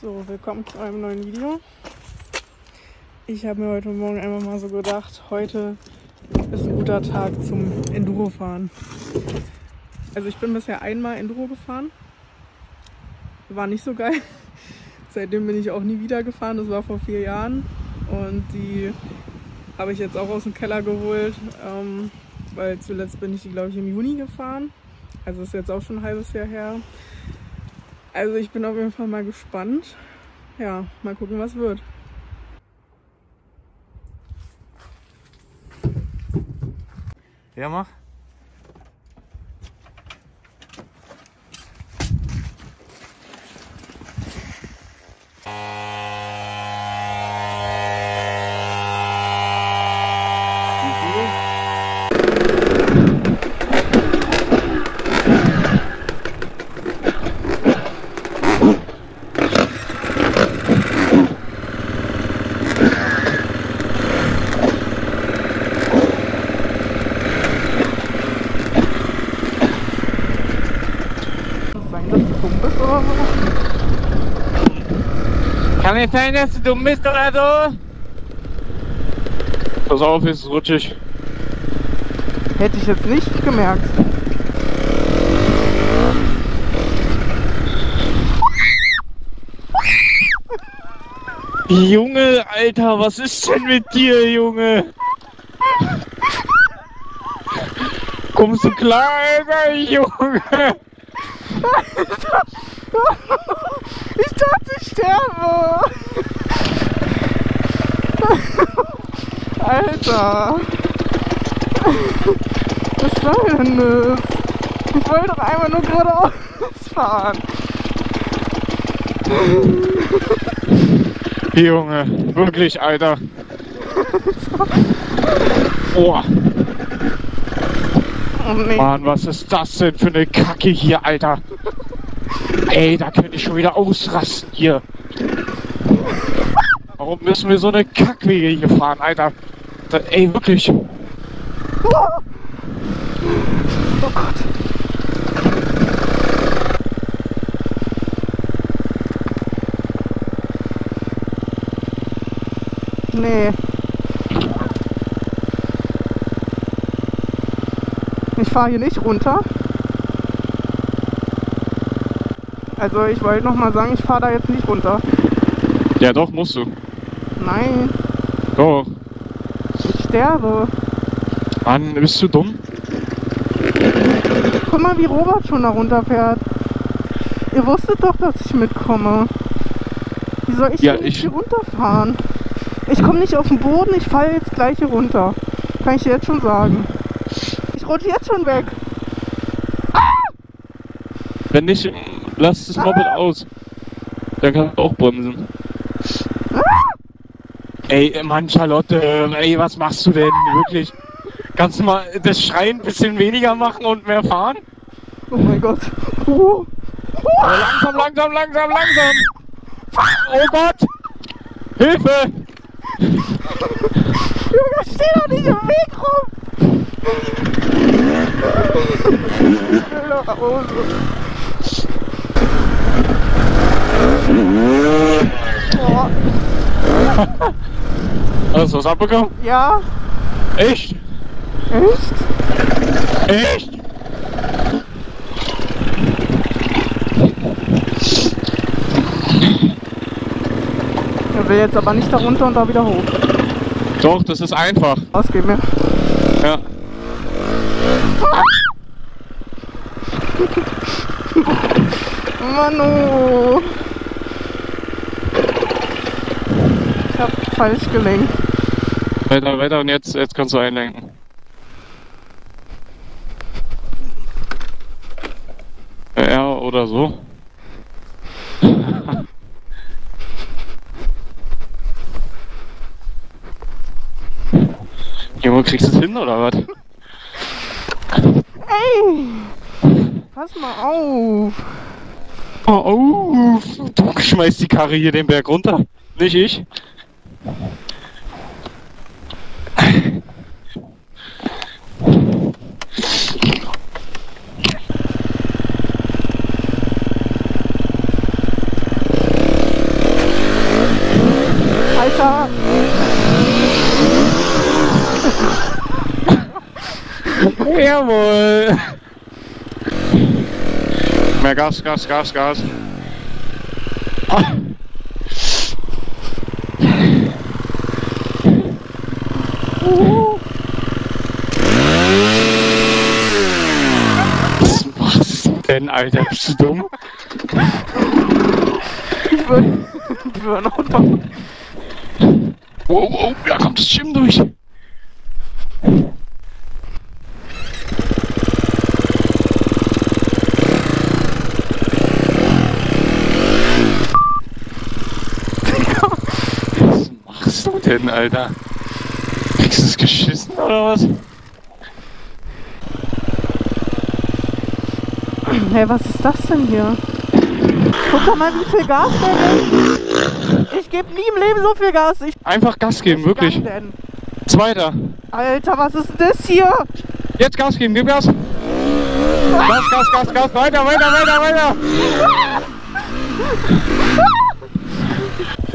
So, willkommen zu einem neuen Video. Ich habe mir heute Morgen einfach mal so gedacht, heute ist ein guter Tag zum Enduro-Fahren. Also ich bin bisher einmal Enduro gefahren. War nicht so geil. Seitdem bin ich auch nie wieder gefahren. Das war vor vier Jahren. Und die habe ich jetzt auch aus dem Keller geholt, ähm, weil zuletzt bin ich die, glaube ich, im Juni gefahren. Also ist jetzt auch schon ein halbes Jahr her. Also ich bin auf jeden Fall mal gespannt. Ja, mal gucken, was wird. Ja, mach. Kann es sein, dass du dumm bist oder so? Kann nicht sein, dass du dumm bist oder so? Pass auf, ist rutschig. Hätte ich jetzt nicht gemerkt. Junge, Alter, was ist denn mit dir, Junge? Kommst du klar, Alter, Junge? Ich dachte, ich sterbe. Alter. Was soll denn das? Ich wollte doch einmal nur geradeaus fahren. Junge, wirklich, Alter. Boah, Oh nee. Mann, was ist das denn für eine Kacke hier, Alter? Ey, da könnte ich schon wieder ausrasten hier. Warum müssen wir so eine Kackwege hier fahren, Alter? Da, ey, wirklich. Oh Gott. Nee. Ich fahre hier nicht runter. Also ich wollte noch mal sagen, ich fahre da jetzt nicht runter. Ja, doch, musst du. Nein, Doch. ich sterbe. Mann, bist du dumm? Guck mal, wie Robert schon da runterfährt. Ihr wusstet doch, dass ich mitkomme. Wie soll ich Ja, denn jetzt ich- hier runterfahren? Ich komme nicht auf den Boden, ich falle jetzt gleich hier runter. Kann ich dir jetzt schon sagen. Ich rutsche jetzt schon weg. Wenn nicht, lass das Moped aus. Dann kannst du auch bremsen. Ey, Mann, Charlotte, ey, was machst du denn? Wirklich? Kannst du mal das Schreien ein bisschen weniger machen und mehr fahren? Oh mein Gott. Oh. Langsam, langsam, langsam, langsam! Oh Gott! Hilfe! Junge, steh doch nicht im Weg rum. Ich will nach Hause. Oh, Hast du was abbekommen? ja, Echt? echt? Echt? Er will jetzt aber nicht da runter und da wieder hoch. Doch, das ist einfach. Ausgehen mir. Ja. Manu! Ich hab falsch gelenkt. Weiter, weiter und jetzt, jetzt kannst du einlenken. Ja, oder so. Junge, kriegst du es hin oder was? Ey! Pass mal auf! Oh, auf! Du schmeißt die Karre hier den Berg runter. Nicht ich. Alter! Jawohl. Mehr Gas, Gas, Gas, Gas. Was machst denn, Alter? Bist du dumm? Burnout. Wow, wow, da kommt das Gym durch. Was machst du denn, Alter? Kriegst du es geschissen oder was? Hey, was ist das denn hier? Guck doch mal, wie viel Gas der nimmt. Ich gebe nie im Leben so viel Gas. Ich Einfach Gas geben, wirklich. denn? Zweiter. Alter, was ist das hier? Jetzt Gas geben, gib Gas. Gas, Gas, Gas, Gas, weiter, weiter, weiter, weiter.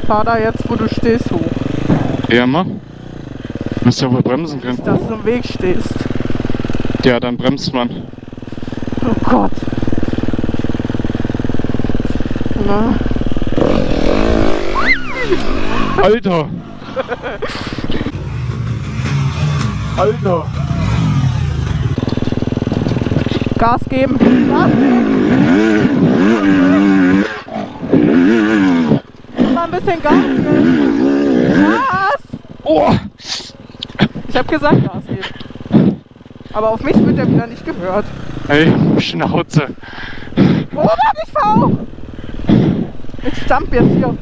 Fahr da jetzt, wo du stehst, hoch. Ja, mal. Müsst ja wohl bremsen können. Dass du im Weg stehst. Ja, dann bremst man. Oh Gott. Na, Alter! Alter! Gas geben. Gas geben. Mal ein bisschen Gas geben. Gas! Oh! Ich hab gesagt, Gas geben. Aber auf mich wird er wieder nicht gehört. Ey, Schnauze! Oh Mann, ich fahr auch! Ich stamp jetzt hier.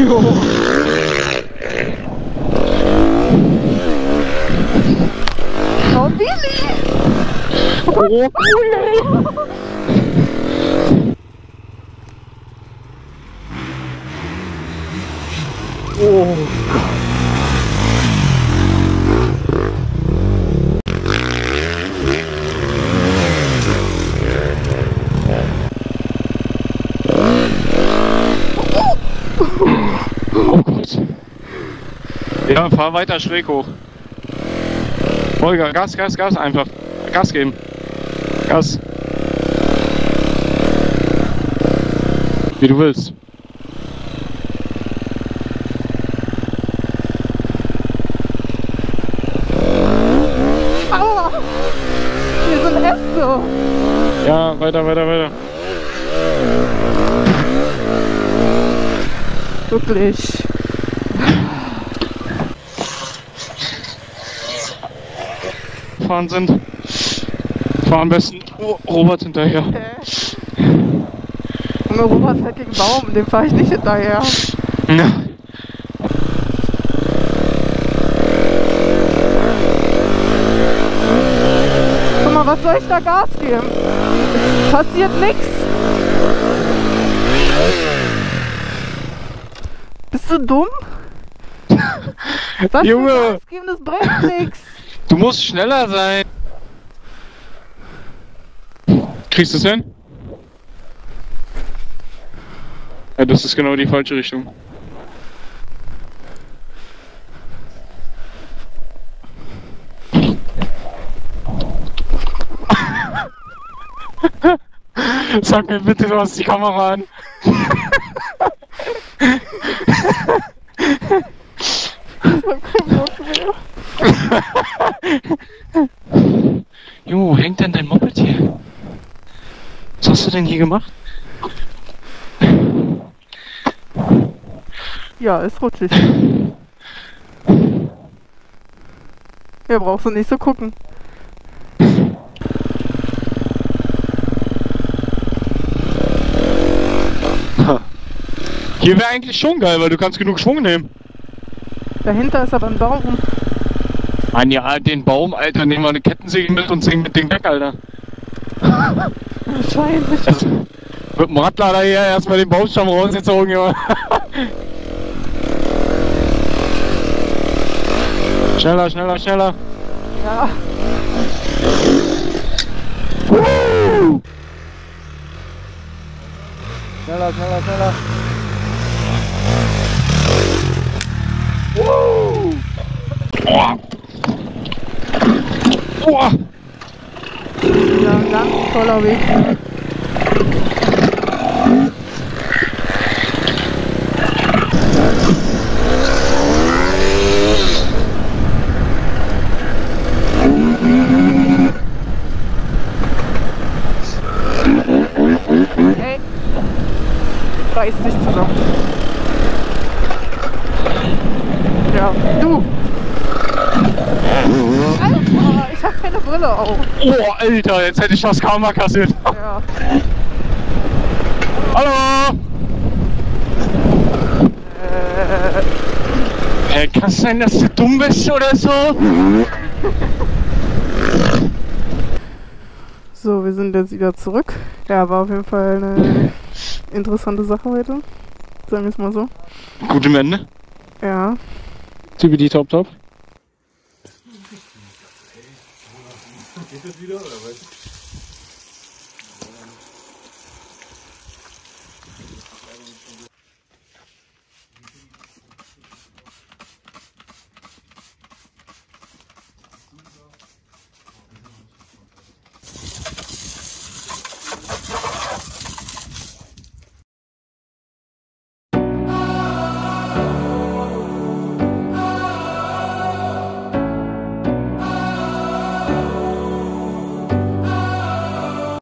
Jo. Oh, Willi! Oh, Oh fahr weiter schräg hoch. Holger, Gas, Gas, Gas einfach. Gas geben. Gas. Wie du willst. Aua! Hier sind Äste. Ja, weiter, weiter, weiter. Wirklich. Fahren sind. Fahr am besten oh, Robert hinterher. Junge, Robert fährt gegen Baum, dem fahr ich nicht hinterher. Ja. Guck mal, was soll ich da Gas geben? Es passiert nichts. Bist du dumm? Was Junge. Gas geben, das bringt nichts. Du musst schneller sein. Kriegst du es hin? Ja, das ist genau die falsche Richtung. Sag mir bitte, du hast die Kamera an. Ich hab keinen Bock mehr. Jo, wo hängt denn dein Moped hier? Was hast du denn hier gemacht? Ja, ist rutschig. Ja, brauchst du nicht so gucken. Hier wäre eigentlich schon geil, weil du kannst genug Schwung nehmen. Dahinter ist aber ein Baum. Mann, ja, den Baum, Alter, nehmen wir eine Kettensäge mit und sägen mit Ding weg, Alter. Wahrscheinlich. Also, mit dem Radlader hier erstmal den Baumstamm rausgezogen, Junge. schneller, schneller, schneller. Ja. Schneller, schneller, schneller. Boah. Boah. Ja, ein ganz toller Weg. Hey. Reiß dich zusammen. Ja, du. Alter, ich hab keine Brille auf. Oh, Alter, jetzt hätte ich fast Karma kassiert. Ja. Hallo! Äh, kann es sein, dass du dumm bist oder so? So, wir sind jetzt wieder zurück. Ja, war auf jeden Fall eine interessante Sache heute. Sagen wir es mal so. Gut im Ende. Ja. Tippity top top. Geht das wieder oder was?